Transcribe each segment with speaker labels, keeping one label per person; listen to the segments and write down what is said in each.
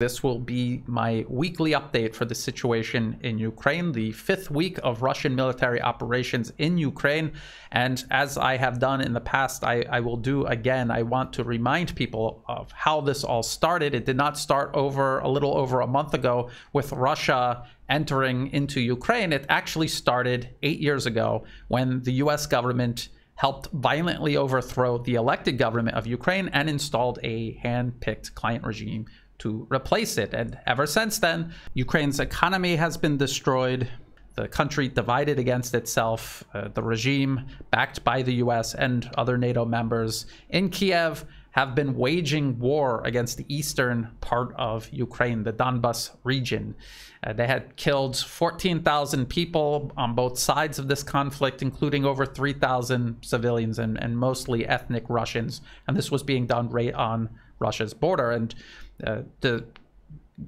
Speaker 1: This will be my weekly update for the situation in Ukraine, the fifth week of Russian military operations in Ukraine. And as I have done in the past, I, I, will do again. I want to remind people of how this all started. It did not start over a little over a month ago with Russia entering into Ukraine. It actually started eight years ago when the US government helped violently overthrow the elected government of Ukraine and installed a hand picked client regime to replace it. And ever since then, Ukraine's economy has been destroyed, the country divided against itself, uh, the regime backed by the US and other NATO members in Kiev have been waging war against the eastern part of Ukraine, the Donbas region. Uh, they had killed 14,000 people on both sides of this conflict, including over 3,000 civilians and, and mostly ethnic Russians. And this was being done right on Russia's border. And uh, the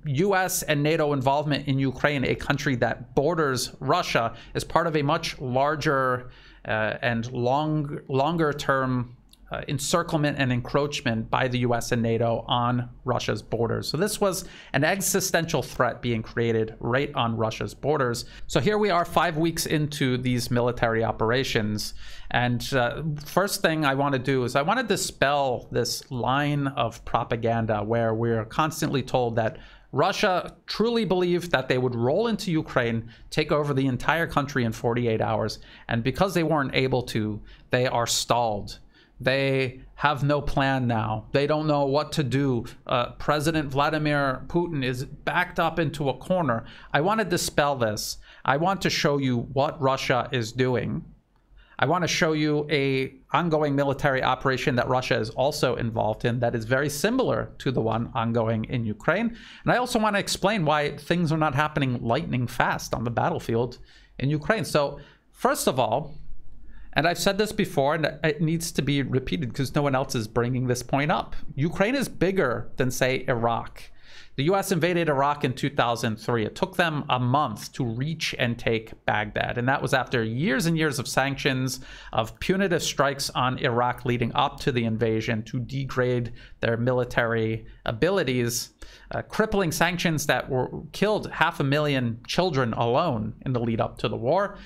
Speaker 1: US and NATO involvement in Ukraine, a country that borders Russia, is part of a much larger uh, and long, longer term uh, encirclement and encroachment by the US and NATO on Russia's borders. So this was an existential threat being created right on Russia's borders. So here we are five weeks into these military operations. And uh, first thing I want to do is I want to dispel this line of propaganda where we're constantly told that Russia truly believed that they would roll into Ukraine, take over the entire country in 48 hours. And because they weren't able to, they are stalled they have no plan now. They don't know what to do. Uh, President Vladimir Putin is backed up into a corner. I want to dispel this. I want to show you what Russia is doing. I want to show you a ongoing military operation that Russia is also involved in that is very similar to the one ongoing in Ukraine. And I also want to explain why things are not happening lightning fast on the battlefield in Ukraine. So, first of all, and I've said this before, and it needs to be repeated because no one else is bringing this point up. Ukraine is bigger than, say, Iraq. The US invaded Iraq in 2003. It took them a month to reach and take Baghdad. And that was after years and years of sanctions, of punitive strikes on Iraq leading up to the invasion to degrade their military abilities, uh, crippling sanctions that were killed half a million children alone in the lead up to the war.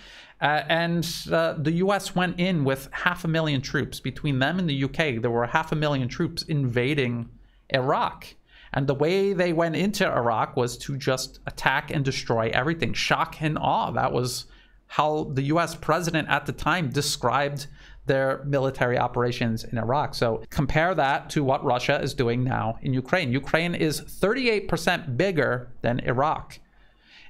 Speaker 1: Uh, and uh, the US went in with half a million troops. Between them and the UK, there were half a million troops invading Iraq. And the way they went into Iraq was to just attack and destroy everything, shock and awe. That was how the US president at the time described their military operations in Iraq. So compare that to what Russia is doing now in Ukraine. Ukraine is 38% bigger than Iraq.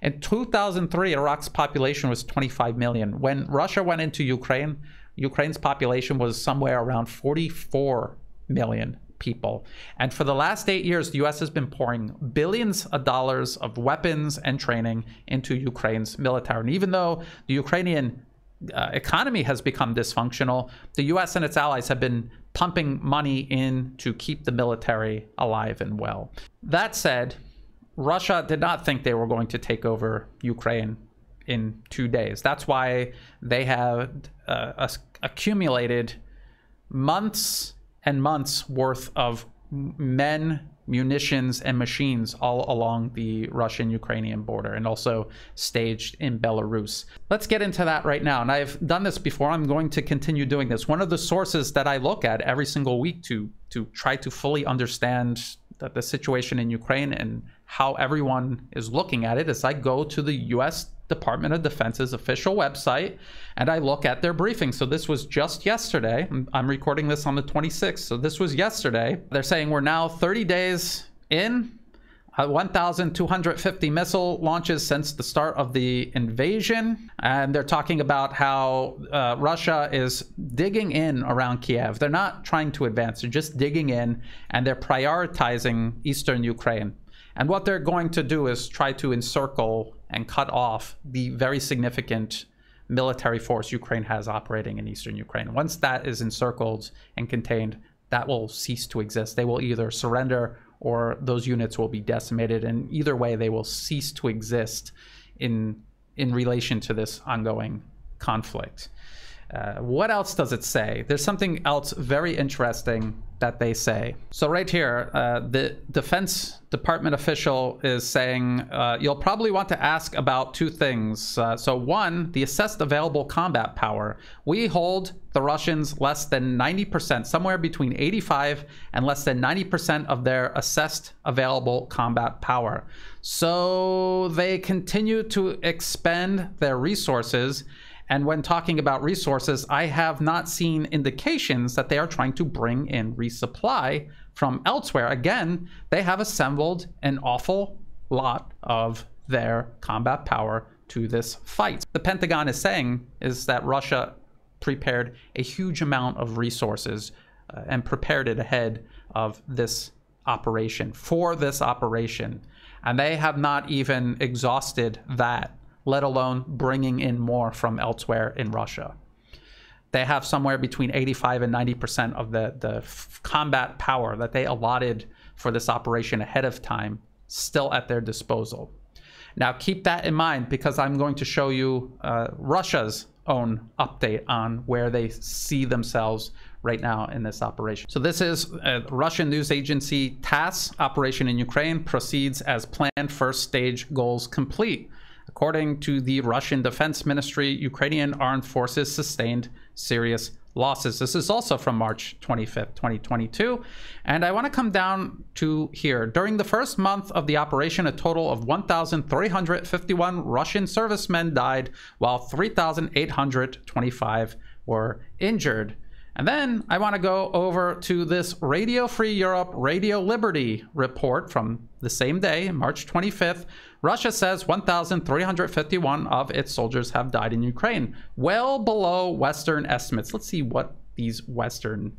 Speaker 1: In 2003, Iraq's population was 25 million. When Russia went into Ukraine, Ukraine's population was somewhere around 44 million people. And for the last eight years, the US has been pouring billions of dollars of weapons and training into Ukraine's military. And even though the Ukrainian uh, economy has become dysfunctional, the US and its allies have been pumping money in to keep the military alive and well. That said, Russia did not think they were going to take over Ukraine in two days. That's why they have uh, accumulated months and months worth of men, munitions, and machines all along the Russian Ukrainian border and also staged in Belarus. Let's get into that right now. And I've done this before. I'm going to continue doing this. One of the sources that I look at every single week to, to try to fully understand the, the situation in Ukraine and how everyone is looking at it is I go to the US Department of Defense's official website and I look at their briefing. So this was just yesterday. I'm recording this on the 26th. So this was yesterday. They're saying we're now 30 days in. Uh, 1,250 missile launches since the start of the invasion. And they're talking about how uh, Russia is digging in around Kiev. They're not trying to advance, they're just digging in and they're prioritizing eastern Ukraine. And what they're going to do is try to encircle and cut off the very significant military force Ukraine has operating in eastern Ukraine. Once that is encircled and contained, that will cease to exist. They will either surrender or those units will be decimated. And either way, they will cease to exist in in relation to this ongoing conflict. Uh, what else does it say? There's something else very interesting that they say. So right here, uh, the Defense Department official is saying uh, you'll probably want to ask about two things. Uh, so one, the assessed available combat power. We hold the Russians less than 90%, somewhere between 85 and less than 90% of their assessed available combat power. So they continue to expend their resources and when talking about resources, I have not seen indications that they are trying to bring in resupply from elsewhere. Again, they have assembled an awful lot of their combat power to this fight. The Pentagon is saying is that Russia prepared a huge amount of resources uh, and prepared it ahead of this operation for this operation. And they have not even exhausted that let alone bringing in more from elsewhere in Russia. They have somewhere between 85 and 90% of the, the combat power that they allotted for this operation ahead of time still at their disposal. Now, keep that in mind because I'm going to show you uh, Russia's own update on where they see themselves right now in this operation. So this is a Russian news agency TASS operation in Ukraine proceeds as planned first stage goals complete. According to the Russian Defense Ministry, Ukrainian armed forces sustained serious losses. This is also from March 25th, 2022. And I want to come down to here. During the first month of the operation, a total of 1,351 Russian servicemen died, while 3,825 were injured. And then I want to go over to this Radio Free Europe, Radio Liberty report from the same day, March 25th. Russia says 1,351 of its soldiers have died in Ukraine, well below Western estimates. Let's see what these Western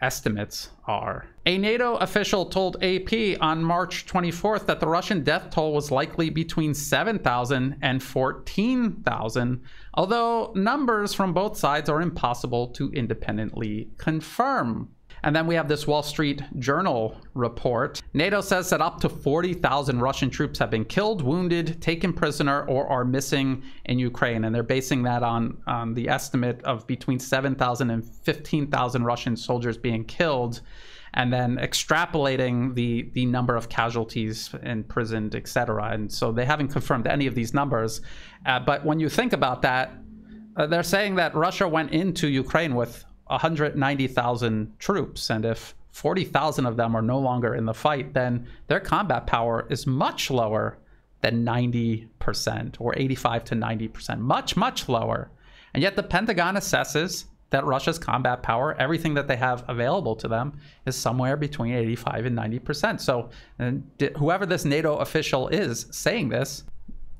Speaker 1: estimates are. A NATO official told AP on March 24th that the Russian death toll was likely between 7,000 and 14,000, although numbers from both sides are impossible to independently confirm. And then we have this Wall Street Journal report. NATO says that up to 40,000 Russian troops have been killed, wounded, taken prisoner, or are missing in Ukraine. And they're basing that on, on the estimate of between 7,000 and 15,000 Russian soldiers being killed and then extrapolating the the number of casualties imprisoned, etc. And so they haven't confirmed any of these numbers. Uh, but when you think about that, uh, they're saying that Russia went into Ukraine with 190,000 troops, and if 40,000 of them are no longer in the fight, then their combat power is much lower than 90% or 85 to 90%, much, much lower. And yet the Pentagon assesses that Russia's combat power, everything that they have available to them, is somewhere between 85 and 90%. So whoever this NATO official is saying this,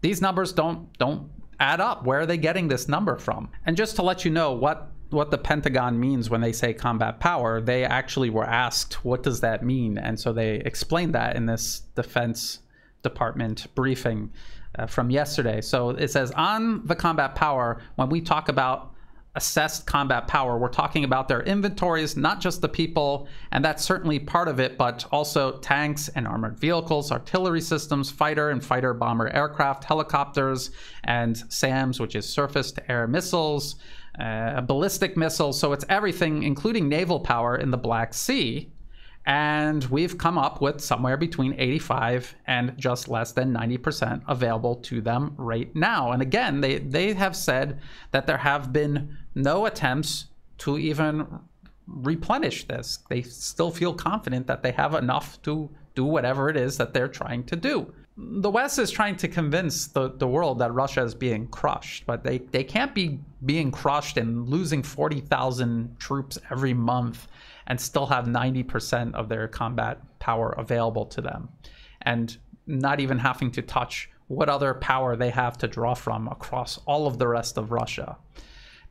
Speaker 1: these numbers don't don't add up. Where are they getting this number from? And just to let you know what what the Pentagon means when they say combat power, they actually were asked, what does that mean? And so they explained that in this Defense Department briefing uh, from yesterday. So it says on the combat power, when we talk about assessed combat power, we're talking about their inventories, not just the people, and that's certainly part of it, but also tanks and armored vehicles, artillery systems, fighter and fighter bomber aircraft, helicopters, and SAMs, which is surface to air missiles, uh, ballistic missiles. So it's everything, including naval power in the Black Sea. And we've come up with somewhere between 85 and just less than 90% available to them right now. And again, they, they have said that there have been no attempts to even replenish this. They still feel confident that they have enough to do whatever it is that they're trying to do the West is trying to convince the, the world that Russia is being crushed, but they, they can't be being crushed and losing 40,000 troops every month and still have 90% of their combat power available to them. And not even having to touch what other power they have to draw from across all of the rest of Russia.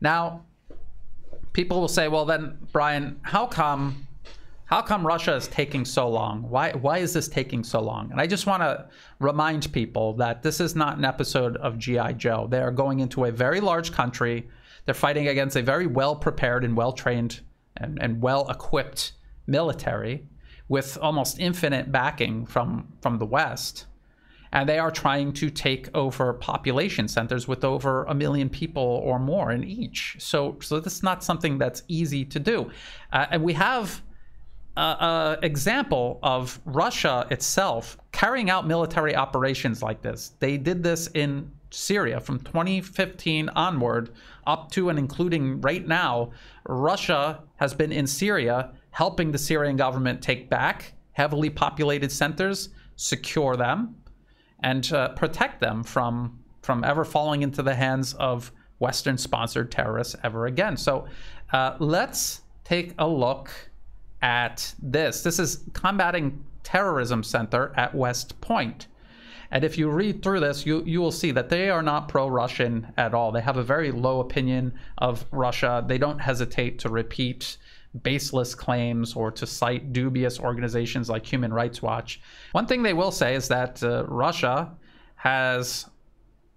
Speaker 1: Now, people will say, well, then, Brian, how come how come Russia is taking so long? Why why is this taking so long? And I just want to remind people that this is not an episode of GI Joe. They are going into a very large country. They're fighting against a very well prepared and well trained and, and well equipped military with almost infinite backing from from the West. and they are trying to take over population centers with over a million people or more in each. So, so this is not something that's easy to do. Uh, and we have an example of Russia itself carrying out military operations like this. They did this in Syria from 2015 onward, up to and including right now. Russia has been in Syria helping the Syrian government take back heavily populated centers, secure them, and uh, protect them from from ever falling into the hands of Western sponsored terrorists ever again. So uh, let's take a look at this. This is Combating Terrorism Center at West Point. And if you read through this, you, you will see that they are not pro Russian at all. They have a very low opinion of Russia. They don't hesitate to repeat baseless claims or to cite dubious organizations like Human Rights Watch. One thing they will say is that uh, Russia has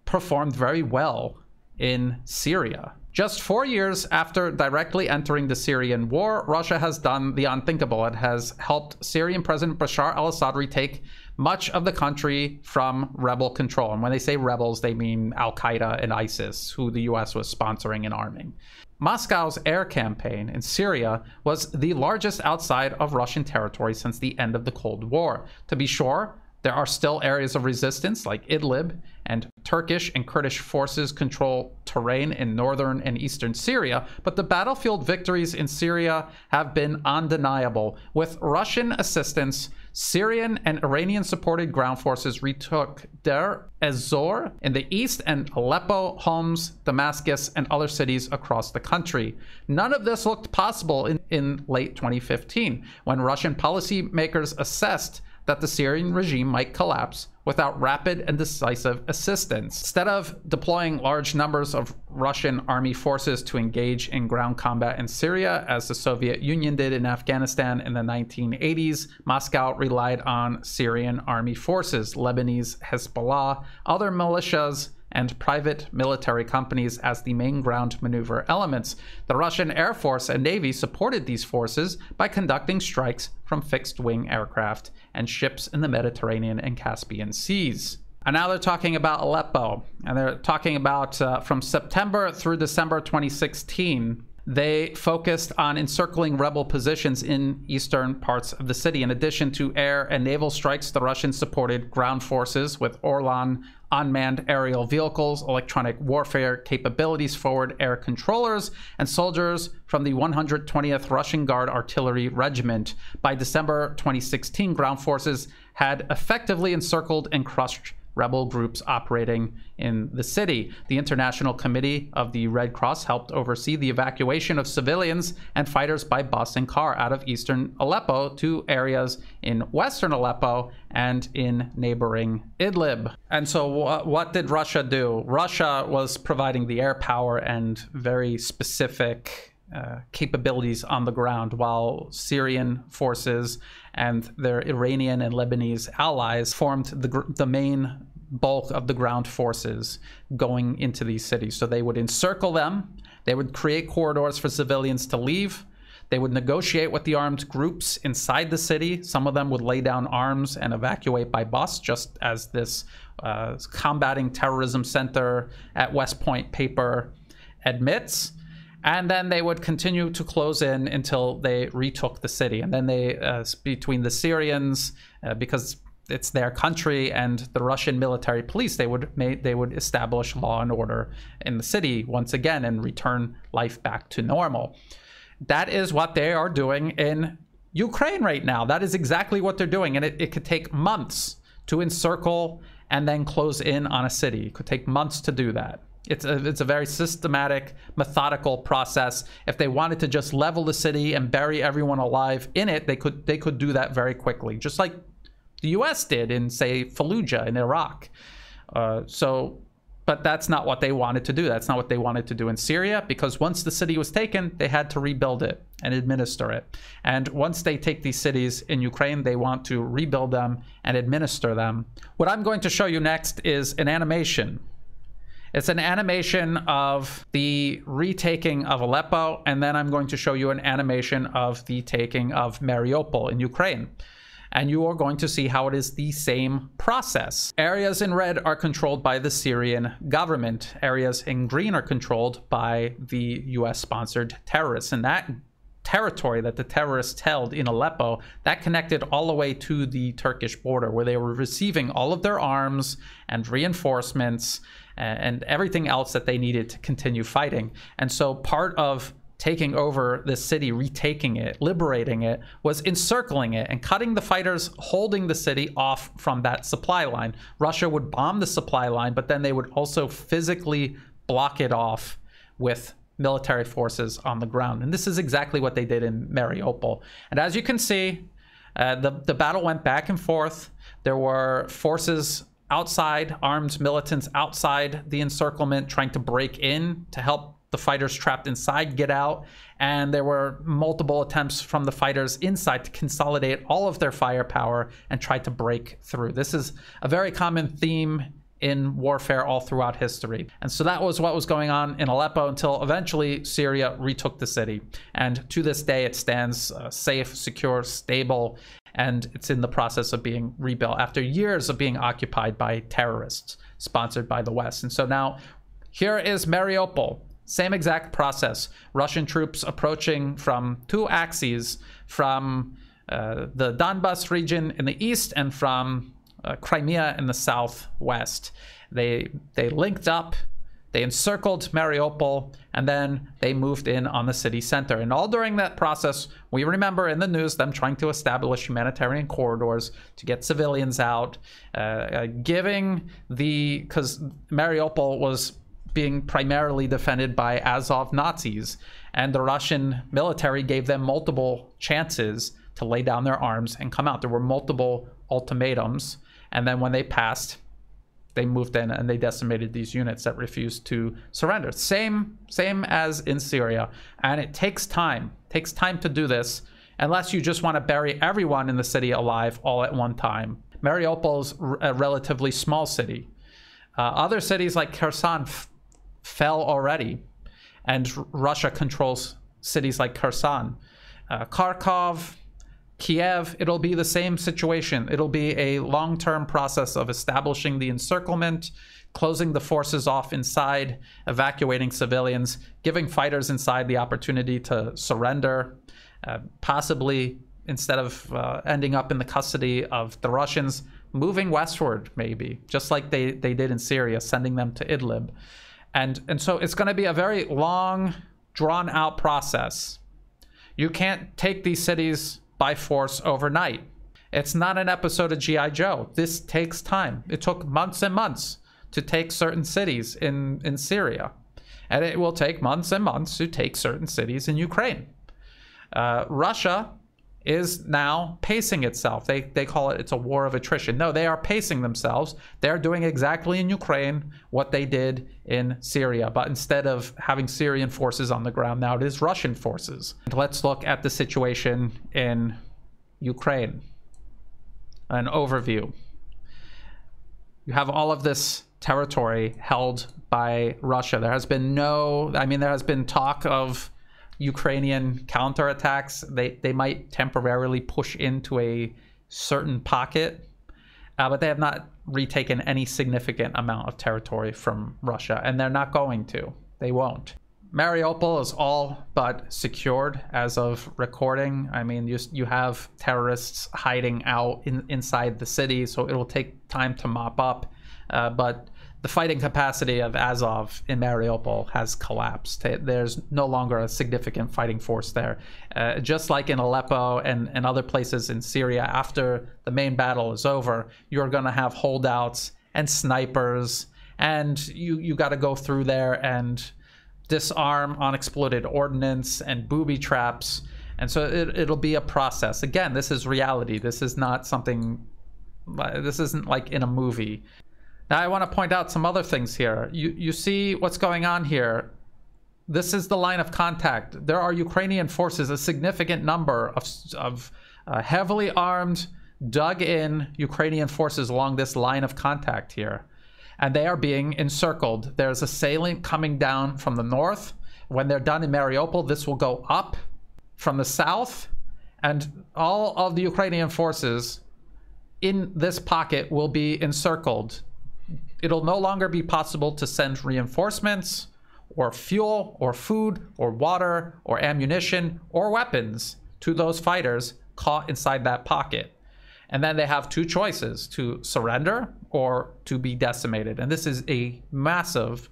Speaker 1: performed very well in Syria. Just four years after directly entering the Syrian war, Russia has done the unthinkable. It has helped Syrian President Bashar al Assad retake much of the country from rebel control. And when they say rebels, they mean Al Qaeda and ISIS, who the US was sponsoring and arming. Moscow's air campaign in Syria was the largest outside of Russian territory since the end of the Cold War. To be sure, there are still areas of resistance like Idlib, and Turkish and Kurdish forces control terrain in northern and eastern Syria, but the battlefield victories in Syria have been undeniable. With Russian assistance, Syrian and Iranian supported ground forces retook Deir ez-Zor in the east and Aleppo, Homs, Damascus, and other cities across the country. None of this looked possible in, in late 2015 when Russian policymakers assessed that the Syrian regime might collapse without rapid and decisive assistance. Instead of deploying large numbers of Russian army forces to engage in ground combat in Syria, as the Soviet Union did in Afghanistan in the 1980s, Moscow relied on Syrian army forces, Lebanese Hezbollah, other militias, and private military companies as the main ground maneuver elements. The Russian Air Force and Navy supported these forces by conducting strikes from fixed wing aircraft and ships in the Mediterranean and Caspian Seas. And now they're talking about Aleppo, and they're talking about uh, from September through December 2016 they focused on encircling rebel positions in eastern parts of the city. In addition to air and naval strikes, the Russians supported ground forces with Orlan unmanned aerial vehicles, electronic warfare capabilities, forward air controllers, and soldiers from the 120th Russian Guard Artillery Regiment. By December 2016, ground forces had effectively encircled and crushed rebel groups operating in the city. The International Committee of the Red Cross helped oversee the evacuation of civilians and fighters by bus and car out of eastern Aleppo to areas in western Aleppo and in neighboring Idlib. And so, what did Russia do? Russia was providing the air power and very specific uh, capabilities on the ground, while Syrian forces and their Iranian and Lebanese allies formed the, the main bulk of the ground forces going into these cities. So they would encircle them, they would create corridors for civilians to leave. They would negotiate with the armed groups inside the city. Some of them would lay down arms and evacuate by bus, just as this uh, combating terrorism center at West Point paper admits and then they would continue to close in until they retook the city. And then they, uh, between the Syrians, uh, because it's their country, and the Russian military police, they would they would establish law and order in the city once again and return life back to normal. That is what they are doing in Ukraine right now. That is exactly what they're doing, and it, it could take months to encircle and then close in on a city. It could take months to do that. It's a, it's a very systematic, methodical process. If they wanted to just level the city and bury everyone alive in it, they could they could do that very quickly, just like the U.S. did in say Fallujah in Iraq. Uh, so, but that's not what they wanted to do. That's not what they wanted to do in Syria because once the city was taken, they had to rebuild it and administer it. And once they take these cities in Ukraine, they want to rebuild them and administer them. What I'm going to show you next is an animation it's an animation of the retaking of Aleppo, and then I'm going to show you an animation of the taking of Mariupol in Ukraine. and you are going to see how it is the same process. Areas in red are controlled by the Syrian government. Areas in green are controlled by the US sponsored terrorists. And that territory that the terrorists held in Aleppo, that connected all the way to the Turkish border, where they were receiving all of their arms and reinforcements and everything else that they needed to continue fighting. And so part of taking over this city, retaking it, liberating it, was encircling it and cutting the fighters holding the city off from that supply line. Russia would bomb the supply line, but then they would also physically block it off with military forces on the ground. And this is exactly what they did in Mariupol. And as you can see, uh, the, the battle went back and forth. There were forces outside, armed militants outside the encirclement trying to break in to help the fighters trapped inside get out. And there were multiple attempts from the fighters inside to consolidate all of their firepower and try to break through. This is a very common theme in warfare all throughout history. And so that was what was going on in Aleppo until eventually Syria retook the city. And to this day, it stands uh, safe, secure, stable, and it's in the process of being rebuilt after years of being occupied by terrorists sponsored by the West. And so now here is Mariupol. Same exact process. Russian troops approaching from two axes from uh, the Donbas region in the east and from uh, Crimea in the southwest. They they linked up, they encircled Mariupol, and then they moved in on the city center. And all during that process, we remember in the news them trying to establish humanitarian corridors to get civilians out, uh, uh giving the because Mariupol was being primarily defended by Azov Nazis, and the Russian military gave them multiple chances to lay down their arms and come out. There were multiple ultimatums, and then when they passed, they moved in and they decimated these units that refused to surrender. Same, same as in Syria, and it takes time. Takes time to do this, unless you just want to bury everyone in the city alive all at one time. Mariupol's a relatively small city. Uh, other cities like Kherson fell already, and Russia controls cities like Kherson. Uh, Kharkov, Kiev, it'll be the same situation. It'll be a long term process of establishing the encirclement, closing the forces off inside, evacuating civilians, giving fighters inside the opportunity to surrender, uh, possibly instead of uh, ending up in the custody of the Russians, moving westward, maybe, just like they, they did in Syria, sending them to Idlib. And, and so it's going to be a very long, drawn out process. You can't take these cities by force overnight. It's not an episode of G.I. Joe. This takes time. It took months and months to take certain cities in, in Syria. And it will take months and months to take certain cities in Ukraine. Uh, Russia is now pacing itself. They, they call it it's a war of attrition. No, they are pacing themselves. They're doing exactly in Ukraine what they did in Syria. But instead of having Syrian forces on the ground, now it is Russian forces. And let's look at the situation in Ukraine. An overview. You have all of this territory held by Russia. There has been no, I mean, there has been talk of Ukrainian counterattacks, they, they might temporarily push into a certain pocket, uh, but they have not retaken any significant amount of territory from Russia, and they're not going to. They won't. Mariupol is all but secured as of recording. I mean, you, you have terrorists hiding out in, inside the city, so it'll take time to mop up. Uh, but the fighting capacity of Azov in Mariupol has collapsed. There's no longer a significant fighting force there. Uh, just like in Aleppo and, and other places in Syria, after the main battle is over, you're going to have holdouts and snipers, and you, you got to go through there and disarm unexploded ordnance and booby traps. And so it, it'll be a process. Again, this is reality. This is not something this isn't like in a movie. Now I want to point out some other things here. You, you see what's going on here. This is the line of contact. There are Ukrainian forces, a significant number of, of uh, heavily armed, dug in Ukrainian forces along this line of contact here. And they are being encircled. There's a salient coming down from the north. When they're done in Mariupol, this will go up from the south. And all of the Ukrainian forces in this pocket will be encircled. It'll no longer be possible to send reinforcements or fuel or food or water or ammunition or weapons to those fighters caught inside that pocket. And then they have two choices to surrender or to be decimated. And this is a massive,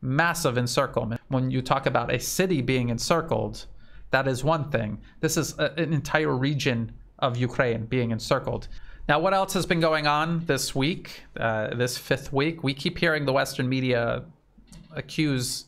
Speaker 1: massive encirclement. When you talk about a city being encircled, that is one thing. This is a, an entire region of Ukraine being encircled. Now, what else has been going on this week, uh, this fifth week? We keep hearing the Western media accuse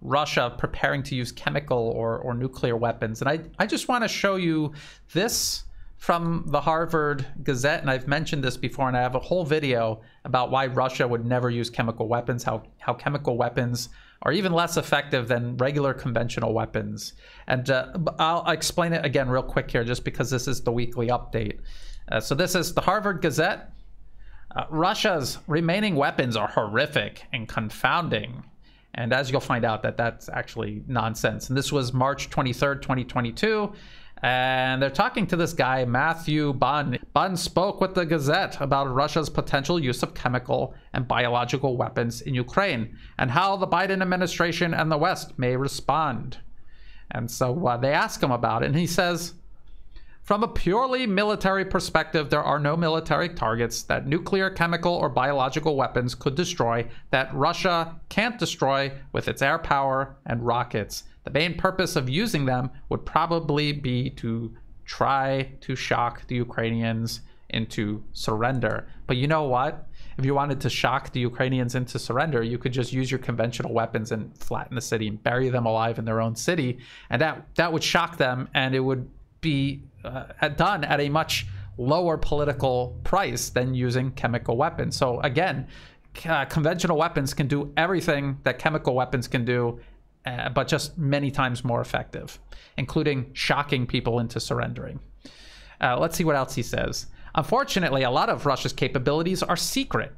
Speaker 1: Russia preparing to use chemical or, or nuclear weapons. And I, I just want to show you this from the Harvard Gazette, and I've mentioned this before, and I have a whole video about why Russia would never use chemical weapons, how, how chemical weapons are even less effective than regular conventional weapons. And uh, I'll explain it again real quick here, just because this is the weekly update. Uh, so this is the Harvard Gazette. Uh, Russia's remaining weapons are horrific and confounding. And as you'll find out that that's actually nonsense. And this was March 23rd, 2022. And they're talking to this guy, Matthew Bunn. Bunn spoke with the Gazette about Russia's potential use of chemical and biological weapons in Ukraine and how the Biden administration and the West may respond. And so uh, they ask him about it, and he says, from a purely military perspective, there are no military targets that nuclear, chemical, or biological weapons could destroy that Russia can't destroy with its air power and rockets. The main purpose of using them would probably be to try to shock the Ukrainians into surrender. But you know what? If you wanted to shock the Ukrainians into surrender, you could just use your conventional weapons and flatten the city and bury them alive in their own city, and that that would shock them, and it would be uh, done at a much lower political price than using chemical weapons. So again, uh, conventional weapons can do everything that chemical weapons can do, uh, but just many times more effective, including shocking people into surrendering. Uh, let's see what else he says. Unfortunately, a lot of Russia's capabilities are secret.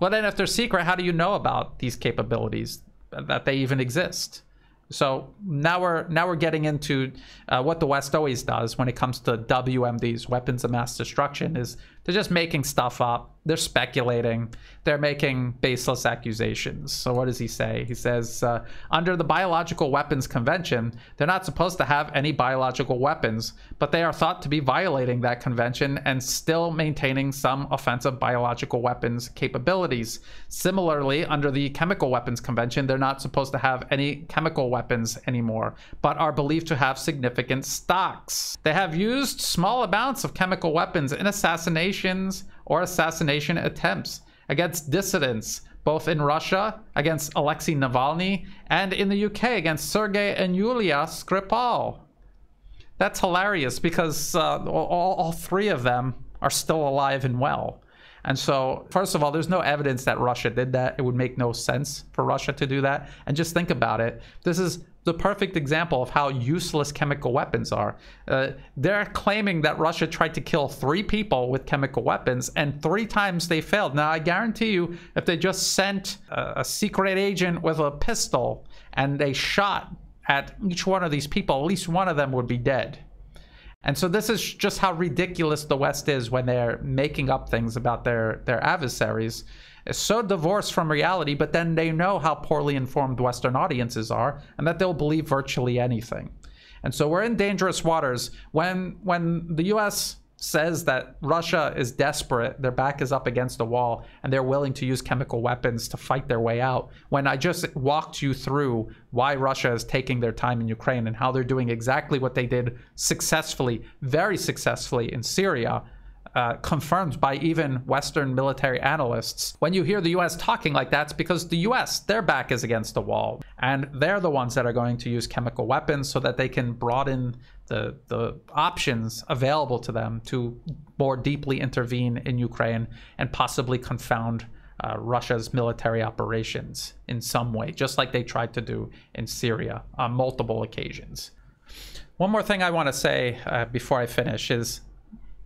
Speaker 1: Well, then, if they're secret, how do you know about these capabilities that they even exist? So now we're now we're getting into uh, what the West always does when it comes to WMDs, weapons of mass destruction, is they're just making stuff up. They're speculating. They're making baseless accusations. So what does he say? He says uh, under the Biological Weapons Convention, they're not supposed to have any biological weapons, but they are thought to be violating that convention and still maintaining some offensive biological weapons capabilities. Similarly, under the Chemical Weapons Convention, they're not supposed to have any chemical weapons anymore, but are believed to have significant stocks. They have used small amounts of chemical weapons in assassinations or assassination attempts against dissidents, both in Russia against Alexei Navalny and in the UK against Sergei and Yulia Skripal. That's hilarious because uh, all, all three of them are still alive and well. And so, first of all, there's no evidence that Russia did that. It would make no sense for Russia to do that. And just think about it. This is the perfect example of how useless chemical weapons are. Uh, they're claiming that Russia tried to kill three people with chemical weapons, and three times they failed. Now, I guarantee you, if they just sent a, a secret agent with a pistol and they shot at each one of these people, at least one of them would be dead. And so this is just how ridiculous the West is when they're making up things about their, their adversaries. It's so divorced from reality, but then they know how poorly informed Western audiences are and that they'll believe virtually anything. And so we're in dangerous waters when when the US says that Russia is desperate, their back is up against the wall, and they're willing to use chemical weapons to fight their way out. When I just walked you through why Russia is taking their time in Ukraine and how they're doing exactly what they did successfully, very successfully in Syria, uh, confirmed by even Western military analysts. When you hear the US talking like that, it's because the US, their back is against the wall. And they're the ones that are going to use chemical weapons so that they can broaden the, the options available to them to more deeply intervene in Ukraine and possibly confound uh, Russia's military operations in some way, just like they tried to do in Syria on multiple occasions. One more thing I want to say uh, before I finish is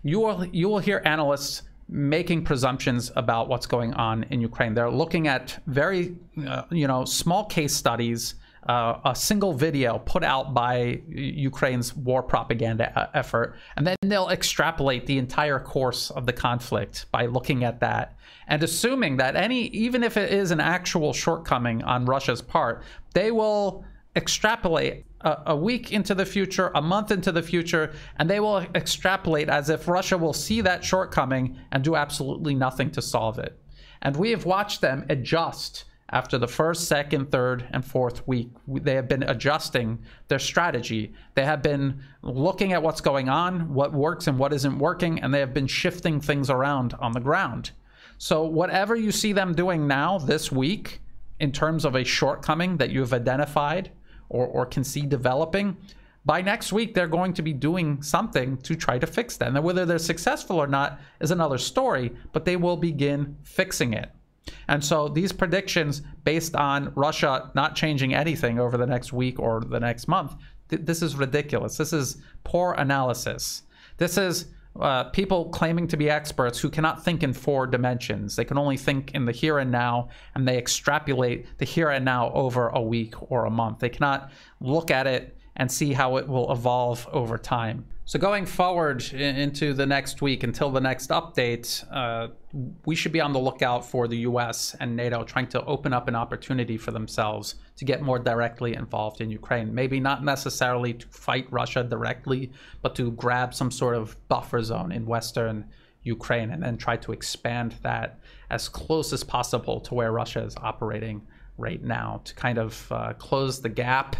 Speaker 1: you will you will hear analysts making presumptions about what's going on in Ukraine. They're looking at very uh, you know small case studies uh, a single video put out by Ukraine's war propaganda uh, effort, and then they'll extrapolate the entire course of the conflict by looking at that and assuming that any, even if it is an actual shortcoming on Russia's part, they will extrapolate a, week into the future, a month into the future, and they will extrapolate as if Russia will see that shortcoming and do absolutely nothing to solve it. And we have watched them adjust after the first, second, third, and fourth week. They have been adjusting their strategy. They have been looking at what's going on, what works and what isn't working, and they have been shifting things around on the ground. So, whatever you see them doing now this week, in terms of a shortcoming that you have identified or, or can see developing, by next week they're going to be doing something to try to fix that. Now, whether they're successful or not is another story, but they will begin fixing it. And so these predictions based on Russia not changing anything over the next week or the next month, th- this is ridiculous. This is poor analysis. This is uh, people claiming to be experts who cannot think in four dimensions. They can only think in the here and now, and they extrapolate the here and now over a week or a month. They cannot look at it and see how it will evolve over time. So going forward into the next week until the next update, uh, we should be on the lookout for the US and NATO trying to open up an opportunity for themselves to get more directly involved in Ukraine. Maybe not necessarily to fight Russia directly, but to grab some sort of buffer zone in Western Ukraine and then try to expand that as close as possible to where Russia is operating right now to kind of uh, close the gap,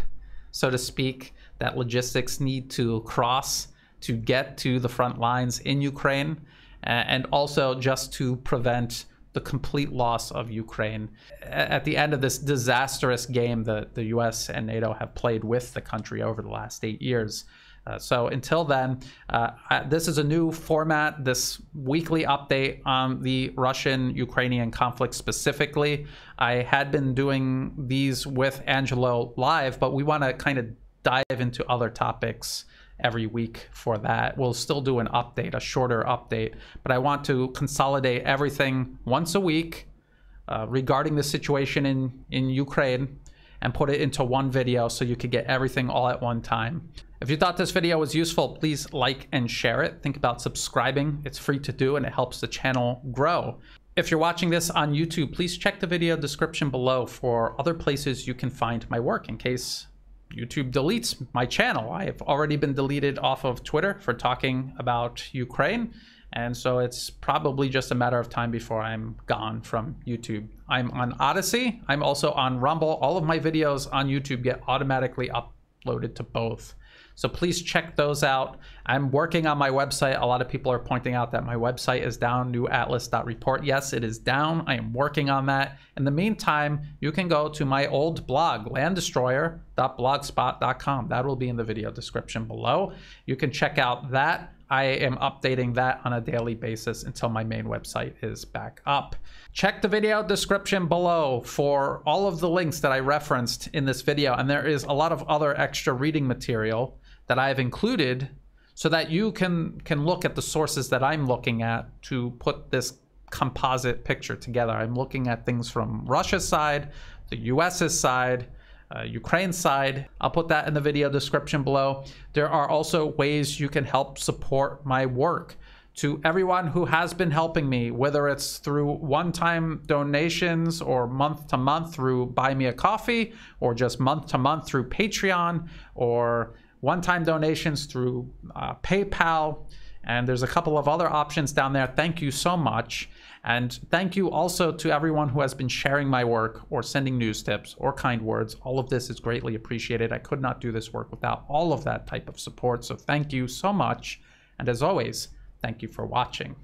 Speaker 1: so to speak, that logistics need to cross to get to the front lines in Ukraine, and also just to prevent the complete loss of Ukraine. At the end of this disastrous game that the US and NATO have played with the country over the last eight years. Uh, so until then, uh, I, this is a new format, this weekly update on the Russian Ukrainian conflict specifically. I had been doing these with Angelo live, but we want to kind of dive into other topics every week for that. We'll still do an update, a shorter update, but I want to consolidate everything once a week uh, regarding the situation in, in Ukraine and put it into one video so you could get everything all at one time. If you thought this video was useful, please like and share it. Think about subscribing. It's free to do and it helps the channel grow. If you're watching this on YouTube, please check the video description below for other places you can find my work in case YouTube deletes my channel. I have already been deleted off of Twitter for talking about Ukraine. And so it's probably just a matter of time before I'm gone from YouTube. I'm on Odysee. I'm also on Rumble. All of my videos on YouTube get automatically uploaded to both. So please check those out. I'm working on my website. A lot of people are pointing out that my website is down, newatlas.report. Yes, it is down. I am working on that. In the meantime, you can go to my old blog, landdestroyer.blogspot.com. That will be in the video description below. You can check out that. I am updating that on a daily basis until my main website is back up. Check the video description below for all of the links that I referenced in this video, and there is a lot of other extra reading material that I've included so that you can can look at the sources that I'm looking at to put this composite picture together. I'm looking at things from Russia's side, the US's side, uh, Ukraine's side. I'll put that in the video description below. There are also ways you can help support my work. To everyone who has been helping me, whether it's through one time donations or month to month through Buy Me a Coffee, or just month to month through Patreon, or one-time donations through uh, PayPal, and there's a couple of other options down there. Thank you so much. And thank you also to everyone who has been sharing my work or sending news tips or kind words. All of this is greatly appreciated. I could not do this work without all of that type of support. So thank you so much. And as always, thank you for watching.